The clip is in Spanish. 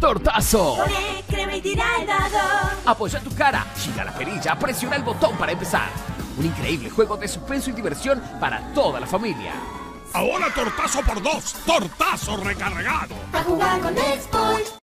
¡Tortazo! Pone crema y tira el dado. Apoya tu cara, gira la perilla, presiona el botón para empezar. Un increíble juego de suspenso y diversión para toda la familia. Ahora tortazo por dos, tortazo recargado. A jugar con Xbox.